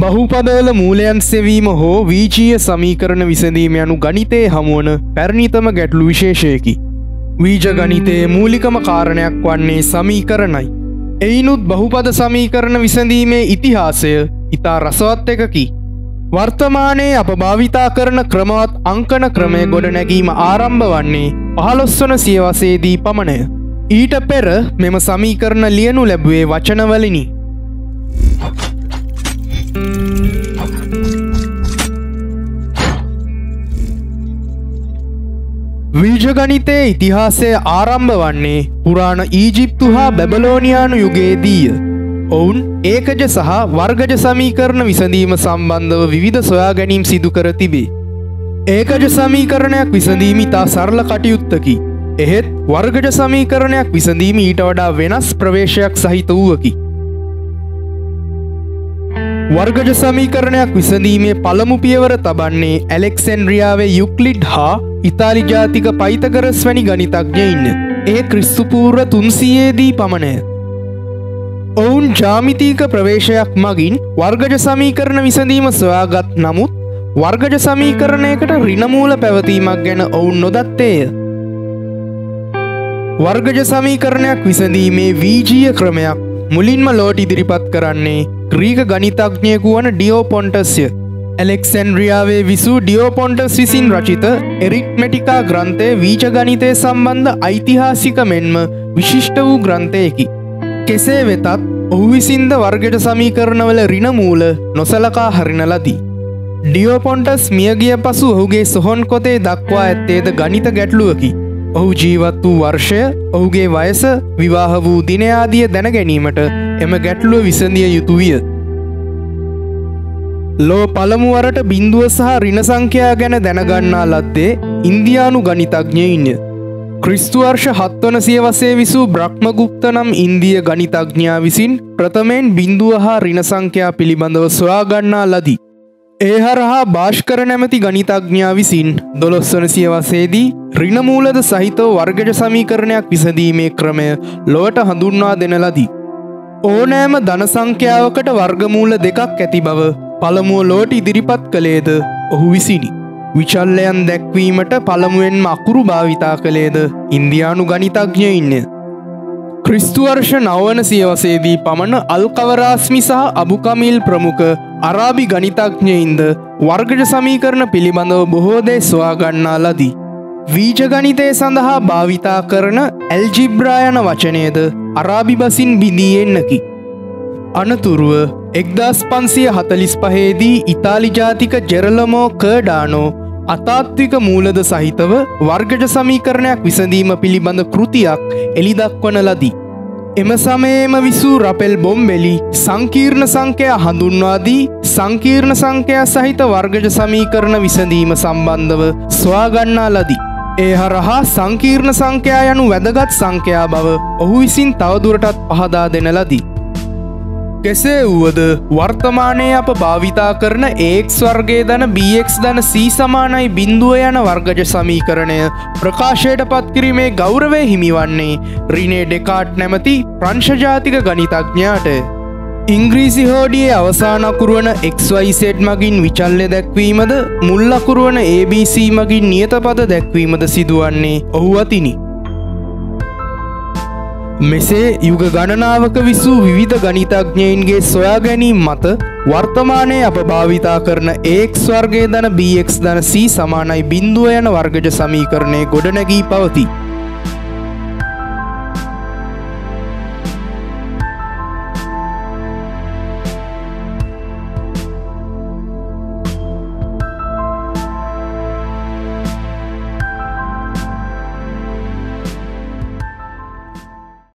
බහුපදවල මූලයන් සෙවීම හෝ වීචීය සමීකරණ විසඳීම යනු ගනිතේ හමුවන පැරණිතම ගැටලු විශේෂයකි. වීජ ගනිතයේ මූලිකම කාරණයක් වන්නේ සමීකරණයි. එයිනුත් බහුපද සමීකරණ විසඳීමේ ඉතිහාසය ඉතා රසවත් එකකි. වර්තමානයේ අප භාවිතා කරන ක්‍රමවත් අංකන ක්‍රමය ගොඩ නැගීම ආරම්භ වන්නේ පහළොස්වන සියවසේදී පමණය. ඊට පෙර මෙම සමීකරණ ලියනු ලැබුවේ වචනවලිනි. වීජගනිතයේ ඉතිහාසය ආරම්භ වන්නේ පුරාණ ඊජිප්තු හා බැබලෝනියානු යුගයේදීය. ඔවුන් ඒකජ සහ වර්ගජ සමීකරණ විසඳීම සම්බන්ධව විවිධ සොයා ගැනීම් සිදු කර තිබේ. ඒකජ සමීකරණයක් විසඳීම ඉතා සරල කටයුත්තකි. එහෙත් වර්ගජ සමීකරණයක් විසඳීම ඊට වඩා වෙනස් ප්‍රවේශයක් සහිත වූවකි. වර්ගජ සමීකරණයක් විසඳීමේ පළමු පියවර තබන්නේ ඇලෙක්සෙන්ඩ්‍රියාවේ යුක්ලිඩ් හා ඉතාලි ජාතික පයිතකරස් වැනි ගනිතක්ඥ ඉන්න. ඒ ක්‍රිස්තුපූර්ව තුන්සියේදී පමණය. ඔවුන් ජාමිතීක ප්‍රවේශයක් මගින් වර්ගජ සමීකරණ විසඳීම සොයාගත් නමුත් වර්ගජ සමීකරණයකට රිනමූල පැවතීමක් ගැන ඔවුන් නොදත්තේය. වර්ගජ සමීකරණයක් විසඳීමේ වීජීය ක්‍රමයක් මුලින්ම ලෝට ඉදිරිපත් කරන්නේ ග්‍රීක ගනිතඥයකු වන ඩියෝපොන්ටස්ය. ඇලෙක්සන්ඩ්‍රියාවේ විසූ ඩියෝපොන්ටස් විසින් රචිත එරික්මටිකා ග්‍රන්ථය වීජ ගනිතය සම්බන්ධ ඓතිහාසික මෙන්ම විශිෂ්ට වූ ග්‍රන්ථයකි. කෙසේ වෙතත් ඔහු විසින්ද වර්ගට සමීකරණවල රිනමූල නොසලකා හරින ලදී. ඩියෝපොන්ටස් මියගිය පසු ඔහුගේ සොහොන් කොතේ දක්වා ඇත්තේද ගනිත ගැටලුවකි. ඔහු ජීවත් වූ වර්ෂය ඔහුගේ වයස විවාහ වූ දිනයාදිය දැන ගැනීමට එම ගැටලුව විසඳිය යුතු විය. ලෝ පළමුවරට බින්දුව සහ රින සංඛ්‍යා ගැන දැනගන්නා ලද්දේ ඉන්දයානු ගනිතඥයින්ය. ක්‍රිස්තුවර්ෂ හත්වන සියවසේ විසූ බ්‍රහ්මගුප්ත නම් ඉන්දිය ගනිතඥා විසින් ප්‍රථමයෙන් බින්දුව හා රිනසංඛ්‍යා පිළිබඳව සොයාගන්නා ලදී. ඒ හරහා භාෂ්කර නැමැති ගනිතඥා විසින් දොළොස්වන සියවසේදී රිනමූලද සහිතව වර්ගජ සමීකරණයක් විසඳීමේ ක්‍රමය ලොවට හඳුන්වා දෙන ලදී. ඕනෑම ධනසංඛ්‍යාවකට වර්ගමූල දෙකක් ඇති බව පළමුුව ලෝට ඉදිරිපත් කළේද ඔහු විසිනි. විචල්ලයන් දැක්වීමට පළමුුවෙන්ම අකුරු භාවිතා කළේද ඉන්දයානු ගනිතඥයින්න. ක්‍රිස්තුවර්ෂ නවන සියවසේදී පමණ අල්කවරාස්මි සහ අබුකමිල් ප්‍රමුඛ අරාබි ගනිතඥයින්ද වර්ගජ සමීකරණ පිළිබඳව බොහෝදේ ස්වාගන්නා ලදී. වීජගනිතය සඳහා භාවිතා කරන ඇල්ජිබ්‍රායන වචනයද අරාබි බසින් බිඳියෙන්නකි. අනතුරුව එක්දස් පන්සිය හතලිස් පහේදී ඉතාලි ජාතික ජෙරලමෝ කර්ඩානෝ අතාත්වික මූලද සහිතව වර්ගජ සමීකරණයක් විසඳීම පිළිබඳ කෘතියක් එළිදක්වන ලදී. එම සමයේම විසූ රපෙල් බොම්බෙලි සංකීර්ණ සංකයා හඳුන්වාදී සංකීර්ණ සංකයා සහිත වර්ගජ සමීකරණ විසඳීම සම්බන්ධව ස්වාගන්නා ලදී. ඒ හරහා සංකීර්ණ සංකයා යනු වැදගත් සංකයා බව ඔහු විසින් තවදුරටත් පහදා දෙන ලදී. කෙසේ වුවද වර්තමානයේ අප භාවිතා කරන ඒක් වර්ගේ දන BX දන සී සමානයි බින්දුව යන වර්ගජ සමීකරණය ප්‍රකාශයට පත්කිරීමේ ගෞරවය හිමිවන්නේ රිනේ ඩෙකාට් නැමති ප්‍රංශජාතික ගනිතඥාට. ඉංග්‍රීසි හෝඩියේ අවසානකුරුවන එක්වයිසෙට් මගින් විචල්ලය දැක්වීමද මුල්ලකුරුවන ABC මගින් නියත පද දැක්වීමද සිදුවන්නේ ඔහු අතිනි. මෙසේ යුග ගණනාවක විසූ විවිධ ගනිතඥයින්ගේ සොයා ගැනීම් මත වර්තමානය අප භාවිතා කරන ඒක් වර්ගේ දන BX දන C සමානයි බින්දුව යන වර්ගජ සමීකරණය ගොඩනැගී පවති.